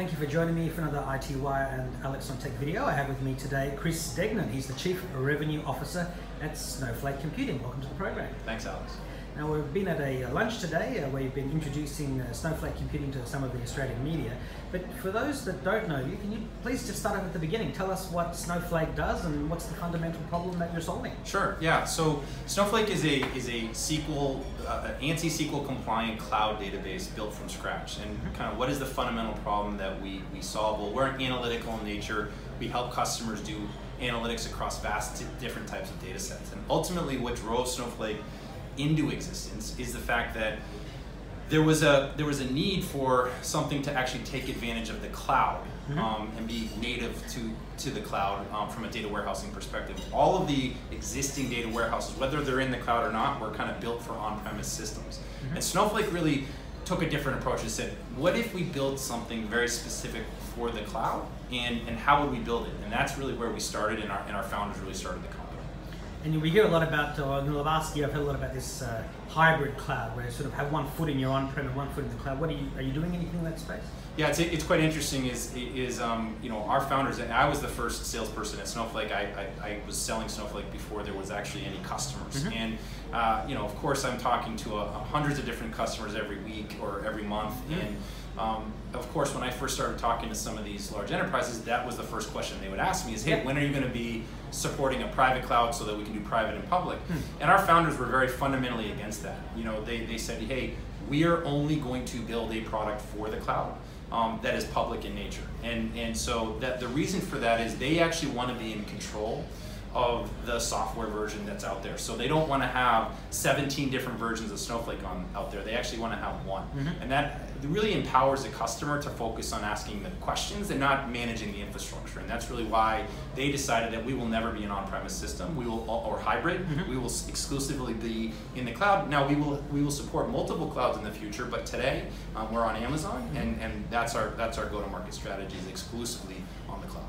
thank you for joining me for another iTWire and Alex on Tech video. I have with me today Chris Degnan. He's the Chief Revenue Officer at Snowflake Computing. Welcome to the program. Thanks, Alex. Now, we've been at a lunch today uh, where you've been introducing uh, Snowflake Computing to some of the Australian media. But for those that don't know you, can you please just start off at the beginning? Tell us what Snowflake does and what's the fundamental problem that you're solving. Sure. Yeah. So Snowflake is a is a SQL, uh, ANSI SQL compliant cloud database built from scratch. And mm-hmm. kind of what is the fundamental problem that we we solve? Well, we're analytical in nature. We help customers do analytics across vast different types of data sets. And ultimately, what drove Snowflake into existence is the fact that there was a there was a need for something to actually take advantage of the cloud mm-hmm. um, and be native to to the cloud um, from a data warehousing perspective. All of the existing data warehouses, whether they're in the cloud or not, were kind of built for on-premise systems. Mm-hmm. And Snowflake really took a different approach and said, what if we build something very specific for the cloud, and and how would we build it? And that's really where we started, and our and our founders really started the company. And we hear a lot about, or in the last year, I've heard a lot about this uh, hybrid cloud, where you sort of have one foot in your on-prem and one foot in the cloud. What are you, are you doing anything in that space? Yeah, it's, it's quite interesting. Is is um, you know our founders? And I was the first salesperson at Snowflake. I, I, I was selling Snowflake before there was actually any customers. Mm-hmm. And uh, you know, of course, I'm talking to a hundreds of different customers every week or every month, mm-hmm. and um, of course, when I first started talking to some of these large enterprises, that was the first question they would ask me is, hey, when are you going to be supporting a private cloud so that we can do private and public? Hmm. And our founders were very fundamentally against that. You know, they, they said, hey, we are only going to build a product for the cloud. Um, that is public in nature. And, and so that the reason for that is they actually want to be in control of the software version that's out there. So they don't want to have 17 different versions of Snowflake on out there. They actually want to have one. Mm-hmm. And that really empowers the customer to focus on asking the questions and not managing the infrastructure. And that's really why they decided that we will never be an on-premise system. We will or hybrid. Mm-hmm. We will exclusively be in the cloud. Now we will we will support multiple clouds in the future, but today um, we're on Amazon mm-hmm. and, and that's our that's our go-to-market strategy is exclusively on the cloud.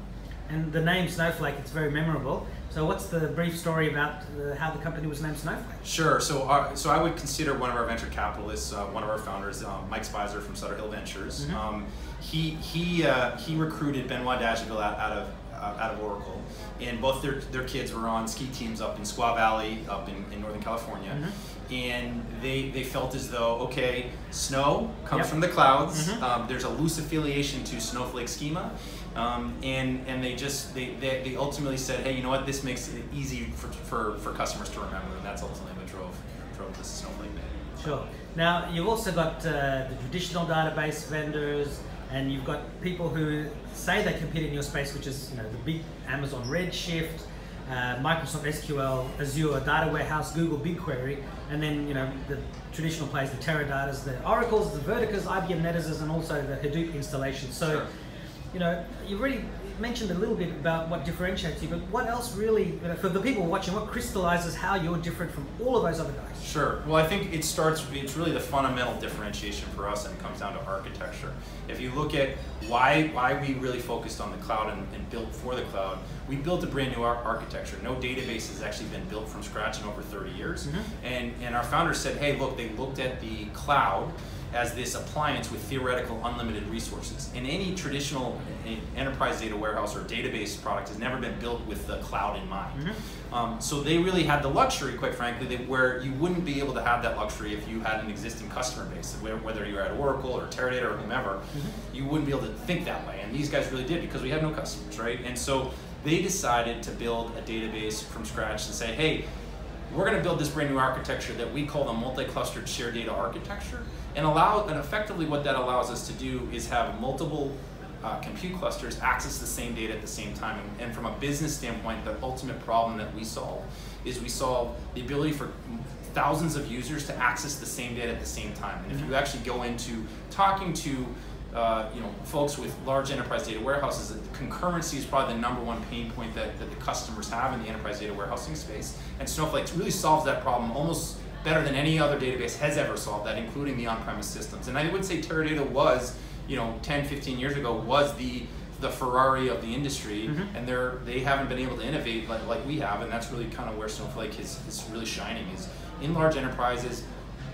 And the name Snowflake, it's very memorable. So what's the brief story about uh, how the company was named Snowflake? Sure. So our, so I would consider one of our venture capitalists, uh, one of our founders, um, Mike Speiser from Sutter Hill Ventures. Mm-hmm. Um, he he uh, he recruited Benoit Dageville out, out of uh, out of Oracle, and both their, their kids were on ski teams up in Squaw Valley, up in, in Northern California. Mm-hmm. And they, they felt as though, okay, snow comes yep. from the clouds. Mm-hmm. Um, there's a loose affiliation to snowflake schema. Um, and and they just they, they, they, ultimately said, hey, you know what? This makes it easy for, for, for customers to remember, and that's ultimately what drove drove this Snowflake name. Sure. Now you've also got uh, the traditional database vendors, and you've got people who say they compete in your space, which is you know the big Amazon Redshift, uh, Microsoft SQL, Azure Data Warehouse, Google BigQuery, and then you know the traditional players, the Teradata's, the Oracles, the Verticas, IBM Netezza's, and also the Hadoop installation. So. Sure you know, you already mentioned a little bit about what differentiates you, but what else really, you know, for the people watching, what crystallizes how you're different from all of those other guys? Sure. Well, I think it starts, it's really the fundamental differentiation for us and it comes down to architecture. If you look at why, why we really focused on the cloud and, and built for the cloud, we built a brand new architecture. No database has actually been built from scratch in over 30 years. Mm-hmm. And, and our founders said, hey, look, they looked at the cloud as this appliance with theoretical unlimited resources. And any traditional enterprise data warehouse or database product has never been built with the cloud in mind. Mm-hmm. Um, so they really had the luxury, quite frankly, that where you wouldn't be able to have that luxury if you had an existing customer base, whether you're at Oracle or Teradata or whomever, mm-hmm. you wouldn't be able to think that way. And these guys really did because we had no customers, right? And so they decided to build a database from scratch and say, hey, we're going to build this brand new architecture that we call the multi-clustered shared data architecture and allow and effectively what that allows us to do is have multiple uh, compute clusters access the same data at the same time and, and, from a business standpoint the ultimate problem that we solve is we solve the ability for thousands of users to access the same data at the same time and if you mm-hmm. actually go into talking to uh, you know, folks with large enterprise data warehouses, concurrency is probably the number one pain point that, that the customers have in the enterprise data warehousing space. And Snowflake really solves that problem almost better than any other database has ever solved that, including the on-premise systems. And I would say Teradata was, you know, 10, 15 years ago, was the the Ferrari of the industry, mm-hmm. and they're they haven't been able to innovate like, like we have, and that's really kind of where Snowflake is, is really shining. Is in large enterprises,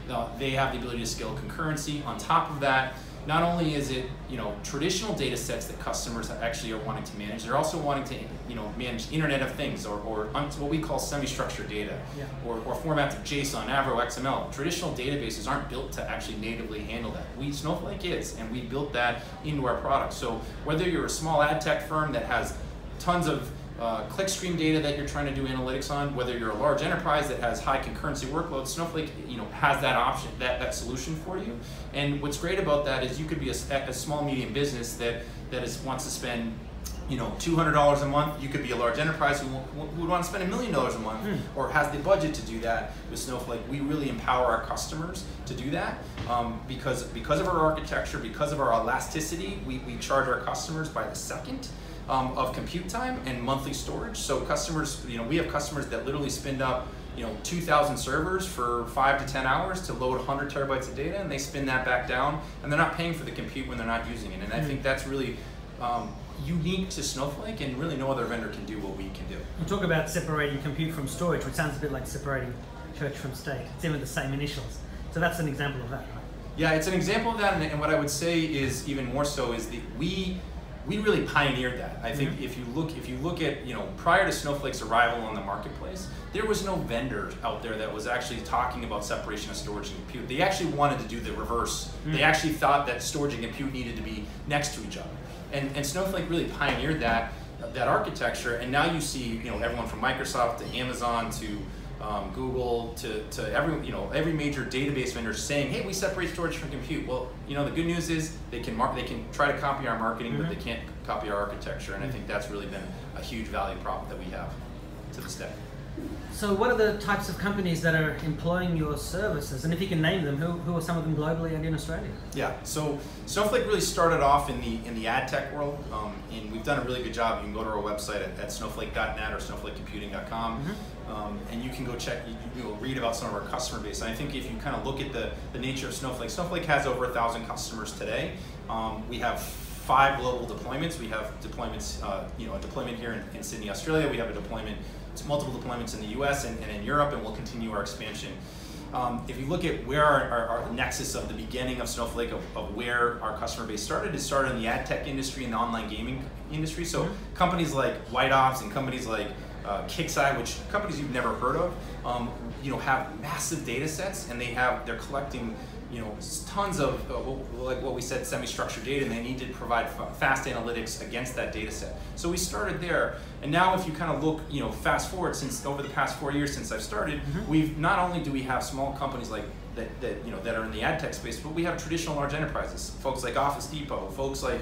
uh, they have the ability to scale concurrency. On top of that, not only is it you know traditional data sets that customers actually are wanting to manage, they're also wanting to you know manage Internet of Things or, or what we call semi-structured data, Yeah. or, or formats of JSON, Avro, XML. Traditional databases aren't built to actually natively handle that. We Snowflake is, and we built that into our product. So whether you're a small ad tech firm that has tons of uh, clickstream data that you're trying to do analytics on, whether you're a large enterprise that has high concurrency workloads, Snowflake you know has that option, that, that solution for you. And what's great about that is you could be a, a small medium business that that is wants to spend you know $200 a month. You could be a large enterprise who, who would want to spend a million dollars a month Hmm. or has the budget to do that with Snowflake. We really empower our customers to do that um, because because of our architecture, because of our elasticity, we, we charge our customers by the second um, of compute time and monthly storage. So customers, you know, we have customers that literally spin up, you know, 2,000 servers for five to 10 hours to load 100 terabytes of data, and they spin that back down, and they're not paying for the compute when they're not using it. And I think that's really um, unique to Snowflake, and really no other vendor can do what we can do. You talk about separating compute from storage, which sounds a bit like separating church from state. It's even the same initials. So that's an example of that, right? Yeah, it's an example of that, and, and what I would say is even more so is that we we really pioneered that. I think Mhm. if you look if you look at you know prior to Snowflake's arrival on the marketplace, there was no vendor out there that was actually talking about separation of storage and compute. They actually wanted to do the reverse. They Mm. actually thought that storage and compute needed to be next to each other, and and Snowflake really pioneered that that architecture. And now you see you know everyone from Microsoft to Amazon to um, Google to, to every you know every major database vendor saying, hey, we separate storage from compute. Well, you know the good news is they can mark they can try to copy our marketing, Mhm. but they can't copy our architecture. And I think that's really been a huge value prop that we have to this day. So what are the types of companies that are employing your services? And if you can name them, who, who are some of them globally and in Australia? Yeah, so Snowflake really started off in the in the ad tech world, um, and we've done a really good job. You can go to our website at, at snowflake.net or snowflakecomputing.com, um, and you can go check, you, you know, read about some of our customer base. And I think if you kind of look at the, the nature of Snowflake, Snowflake has over a thousand customers today. Um, we have five global deployments. We have deployments, uh, you know, a deployment here in, in Sydney, Australia. We have a deployment, it's multiple deployments in the U.S. and, and in Europe, and we'll continue our expansion. Um, if you look at where our, our, our nexus of the beginning of Snowflake, of, of where our customer base started, it started in the ad tech industry and the online gaming industry. So Mhm. companies like White Ops and companies like uh, Kixeye, which companies you've never heard of, um, you know, have massive data sets and they have they're collecting you know tons of uh, like what we said semi-structured data and they need to provide fa- fast analytics against that data set so we started there and now if you kind of look you know fast forward since over the past four years since i've started Mhm. we've not only do we have small companies like that, that you know that are in the ad tech space but we have traditional large enterprises folks like office depot folks like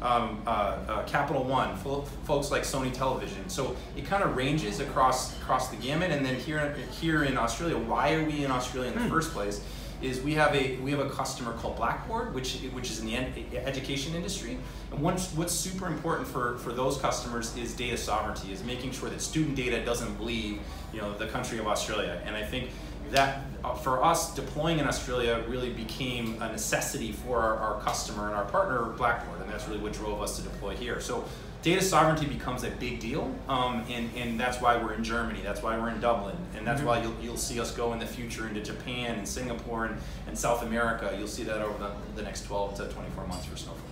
um, uh, uh, Capital One, fo- folks like Sony Television. So it kind of ranges across across the gamut. And then here here in Australia, why are we in Australia in the Hmm. first place? Is we have a we have a customer called Blackboard, which which is in the education industry. And what's what's super important for for those customers is data sovereignty, is making sure that student data doesn't leave you know the country of Australia. And I think that uh, for us deploying in Australia really became a necessity for our, our customer and our partner Blackboard, and that's really what drove us to deploy here. So data sovereignty becomes a big deal, um, and, and that's why we're in Germany, that's why we're in Dublin, and that's Mhm. why you'll, you'll see us go in the future into Japan and Singapore and, and South America. You'll see that over the, the next 12 to 24 months for Snowflake.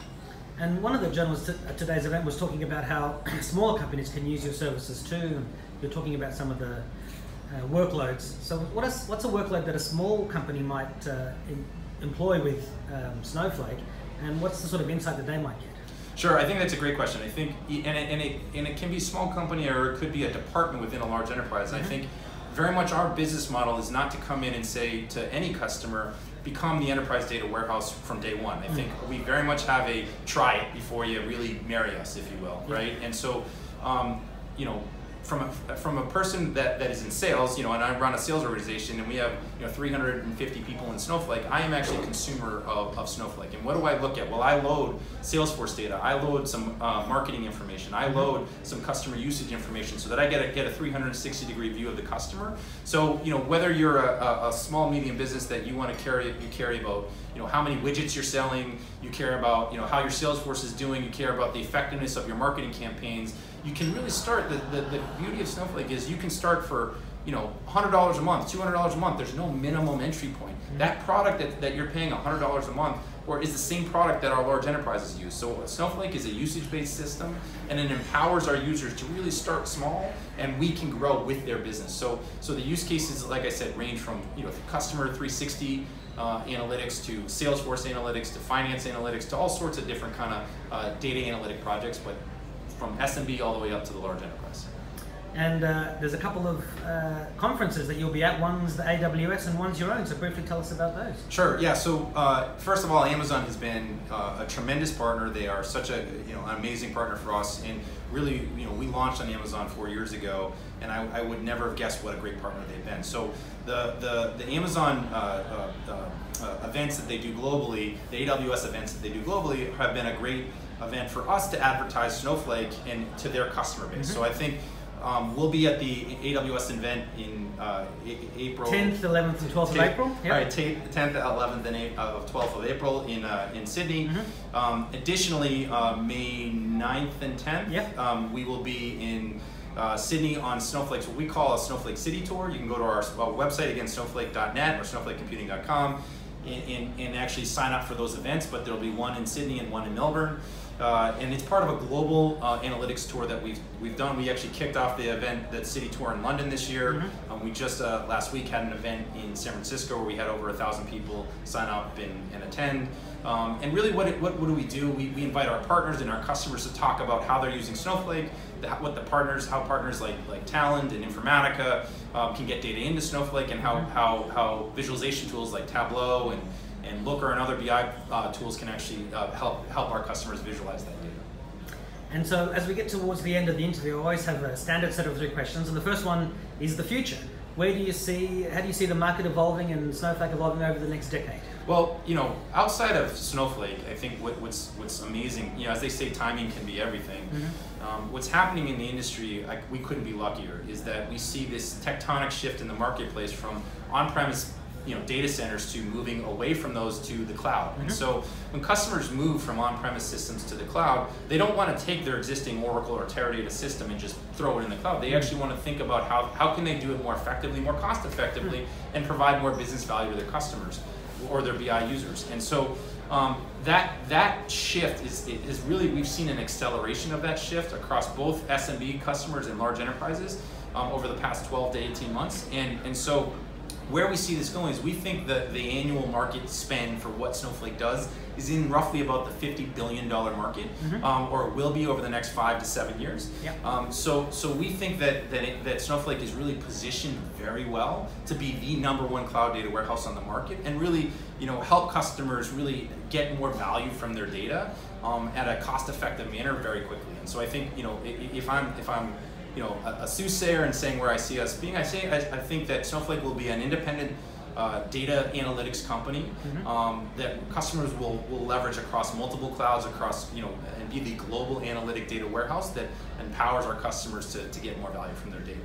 And one of the journalists at today's event was talking about how smaller companies can use your services too. You're talking about some of the uh, workloads. So, what is, what's a workload that a small company might uh, em- employ with um, Snowflake, and what's the sort of insight that they might get? Sure, I think that's a great question. I think, and it, and it, and it can be a small company or it could be a department within a large enterprise. And I Mhm. think very much our business model is not to come in and say to any customer, become the enterprise data warehouse from day one. I think we very much have a try it before you really marry us, if you will, Yeah. right? And so, um, you know, from a, from a person that, that is in sales, you know, and I run a sales organization and we have, you know, 350 people in Snowflake, I am actually a consumer of, of Snowflake. And what do I look at? Well, I load Salesforce data, I load some uh, marketing information, I load some customer usage information so that I get a, get a 360 degree view of the customer. So, you know, whether you're a, a, small, medium business that you want to carry, you care about, you know, how many widgets you're selling, you care about, you know, how your Salesforce is doing, you care about the effectiveness of your marketing campaigns, you can really start, the, the, the beauty of Snowflake is you can start for, you know, $100 a month, $200 a month. There's no minimum entry point. Mm-hmm. That product that, that you're paying $100 a month or is the same product that our large enterprises use. So Snowflake is a usage-based system, and it empowers our users to really start small, and we can grow with their business. So, so the use cases, like I said, range from you know customer 360 uh, analytics to Salesforce analytics to finance analytics to all sorts of different kind of uh, data analytic projects, but from SMB all the way up to the large enterprise. And uh, there's a couple of uh, conferences that you'll be at. One's the AWS and one's your own. So briefly tell us about those. Sure. Yeah. So uh, first of all, Amazon has been uh, a tremendous partner. They are such a you know an amazing partner for us. And really, you know, we launched on Amazon four years ago, and I, I would never have guessed what a great partner they've been. So the the the Amazon uh, uh, events that they do globally, the AWS events that they do globally, have been a great event for us to advertise Snowflake and to their customer base. Mm-hmm. So I think um, we'll be at the AWS event in uh, April. 10th, 11th, and 12th of April. Yep. Right, 10th, 11th, and uh, 12th of April in uh, in Sydney. Mm-hmm. Um, additionally, uh, May 9th and 10th, yep. um, we will be in uh, Sydney on Snowflake's what we call a Snowflake City Tour. You can go to our website again, snowflake.net or snowflakecomputing.com, and, and, and actually sign up for those events. But there will be one in Sydney and one in Melbourne. Uh, and it's part of a global uh, analytics tour that we've we've done. We actually kicked off the event, the city tour in London this year. Mm-hmm. Um, we just uh, last week had an event in San Francisco where we had over a thousand people sign up and, and attend. Um, and really, what, it, what what do we do? We, we invite our partners and our customers to talk about how they're using Snowflake, the, what the partners, how partners like like Talend and Informatica um, can get data into Snowflake, and how mm-hmm. how how visualization tools like Tableau and and Looker and other BI uh, tools can actually uh, help help our customers visualize that data. And so, as we get towards the end of the interview, I always have a standard set of three questions. And the first one is the future. Where do you see, how do you see the market evolving and Snowflake evolving over the next decade? Well, you know, outside of Snowflake, I think what, what's what's amazing, you know, as they say, timing can be everything. Mm-hmm. Um, what's happening in the industry, I, we couldn't be luckier, is that we see this tectonic shift in the marketplace from on-premise you know data centers to moving away from those to the cloud. Mm-hmm. And so when customers move from on-premise systems to the cloud, they don't want to take their existing Oracle or Teradata system and just throw it in the cloud. They mm-hmm. actually want to think about how, how can they do it more effectively, more cost effectively, mm-hmm. and provide more business value to their customers or their BI users. And so um, that that shift is is really we've seen an acceleration of that shift across both SMB customers and large enterprises um, over the past 12 to 18 months. And and so where we see this going is we think that the annual market spend for what Snowflake does is in roughly about the fifty billion dollar market, mm-hmm. um, or will be over the next five to seven years. Yep. Um, so, so we think that that, it, that Snowflake is really positioned very well to be the number one cloud data warehouse on the market, and really, you know, help customers really get more value from their data um, at a cost-effective manner very quickly. And so I think, you know, if I'm if I'm you know, a, a soothsayer and saying where I see us being. I say I, I think that Snowflake will be an independent uh, data analytics company mm-hmm. um, that customers will, will leverage across multiple clouds, across you know, and be the global analytic data warehouse that empowers our customers to, to get more value from their data.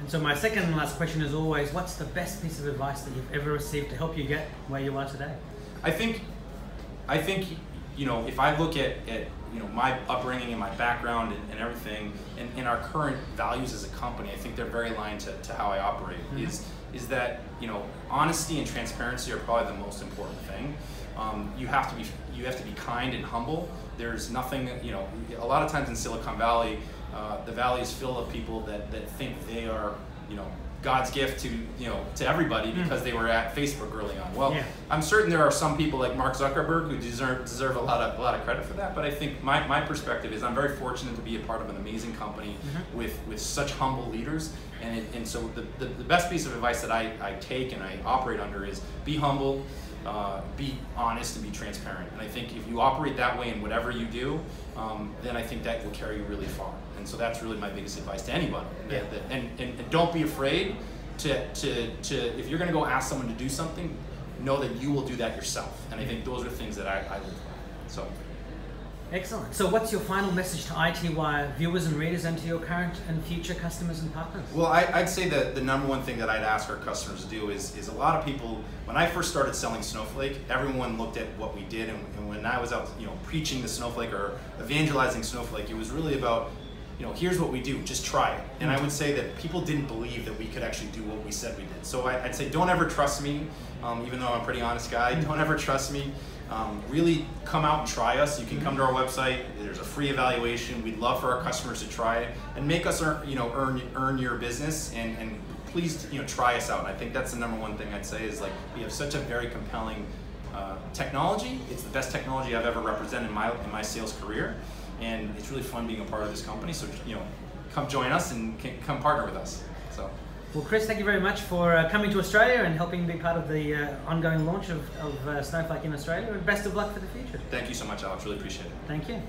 And so my second and last question is always, what's the best piece of advice that you've ever received to help you get where you are today? I think, I think, you know, if I look at, at you know my upbringing and my background and, and everything and, and, our current values as a company i think they're very aligned to, to how i operate mm-hmm. is is that you know honesty and transparency are probably the most important thing um, you have to be you have to be kind and humble there's nothing you know a lot of times in silicon valley uh, the valley is filled with people that, that think they are you know God's gift to you know to everybody hmm. because mm. they were at Facebook early on. Well, yeah. I'm certain there are some people like Mark Zuckerberg who deserve deserve a lot of a lot of credit for that. But I think my, my perspective is I'm very fortunate to be a part of an amazing company mm-hmm. with with such humble leaders. And it, and so the, the, the best piece of advice that I, I take and I operate under is be humble, uh, be honest, and be transparent. And I think if you operate that way in whatever you do, um, then I think that will carry you really far. And so that's really my biggest advice to anybody. Yeah. That, that, and, and, and, don't be afraid to, to, to if you're going to go ask someone to do something, know that you will do that yourself. And I think those are things that I, I live by. So. Excellent. So, what's your final message to iTWire viewers and readers, and to your current and future customers and partners? Well, I, would say that the number one thing that I'd ask our customers to do is, is a lot of people. When I first started selling Snowflake, everyone looked at what we did, and, and when I was out, you know, preaching the Snowflake or evangelizing Snowflake, it was really about you know, here's what we do, just try it. And I would say that people didn't believe that we could actually do what we said we did. So I, would say don't ever trust me, um, even though I'm a pretty honest guy, don't ever trust me. Um, really come out and try us. You can come to our website. There's a free evaluation. We'd love for our customers to try it and make us earn, you know, earn earn your business and, and please, you know, try us out. I think that's the number one thing I'd say is like we have such a very compelling uh, technology. It's the best technology I've ever represented in my in my sales career, and it's really fun being a part of this company. So you know, come join us and come partner with us. So. Well, Chris, thank you very much for uh, coming to Australia and helping be part of the uh, ongoing launch of, of uh, Snowflake in Australia. And best of luck for the future. Thank you so much, Alex. Really appreciate it. Thank you.